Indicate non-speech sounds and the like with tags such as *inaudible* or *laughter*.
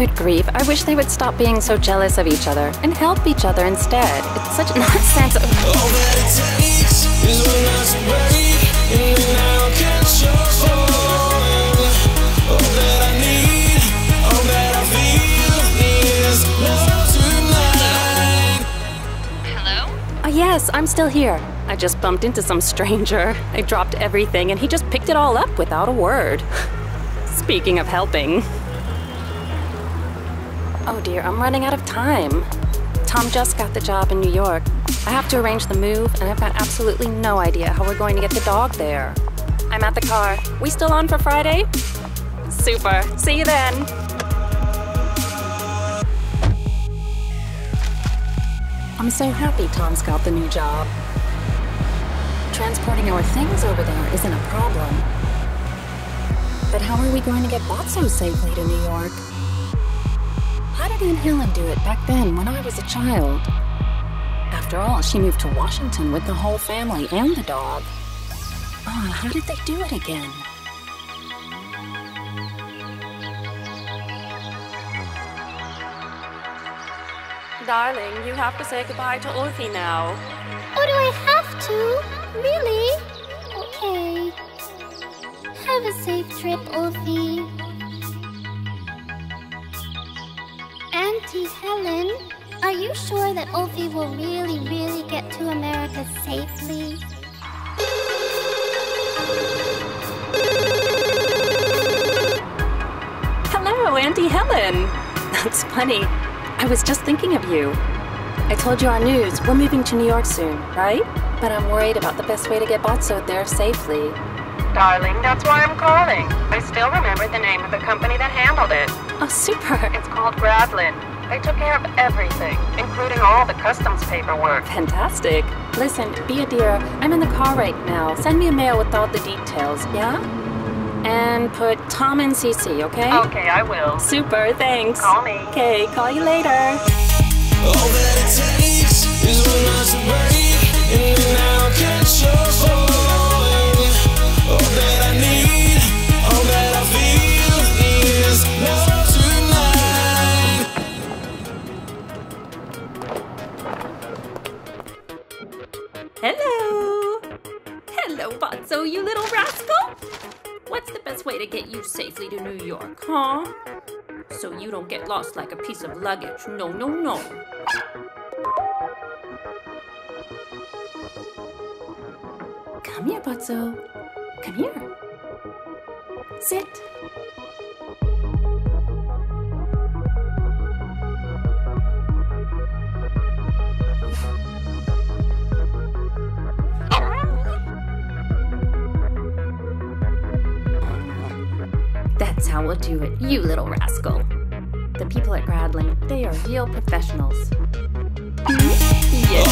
Good grief, I wish they would stop being so jealous of each other and help each other instead. It's such *laughs* nonsense. All that it takes is one last break, and then I'll catch your fall. All that I need, all that I feel is love tonight. Uh, yes, I'm still here. I just bumped into some stranger. I dropped everything and he just picked it all up without a word. *laughs* Speaking of helping. Oh dear, I'm running out of time. Tom just got the job in New York. I have to arrange the move, and I've got absolutely no idea how we're going to get the dog there. I'm at the car. We still on for Friday? Super. See you then. I'm so happy Tom's got the new job. Transporting our things over there isn't a problem. But how are we going to get Botso safely to New York? How did Helen do it back then when I was a child? After all, she moved to Washington with the whole family and the dog. Oh, how did they do it again? Darling, you have to say goodbye to Orphe now. Oh, do I have to? Really? Okay. Have a safe trip, Olfie. Helen, are you sure that Olfie will really, really get to America safely? Hello, Auntie Helen. That's funny. I was just thinking of you. I told you our news. We're moving to New York soon, right? But I'm worried about the best way to get Botso there safely. Darling, that's why I'm calling. I still remember the name of the company that handled it. Oh, super. It's called Gradlyn. They took care of everything, including all the customs paperwork. Fantastic. Listen, be a dear. I'm in the car right now. Send me a mail with all the details, yeah? And put Tom and CC, okay? Okay, I will. Super, thanks. Call me. Okay, call you later. Hello. Hello, Botso, you little rascal. What's the best way to get you safely to New York, huh? So you don't get lost like a piece of luggage. No, no, no. Come here, Botso. Come here. Sit. That's how we'll do it, you little rascal. The people at Gradlyn, they are real professionals. *laughs* It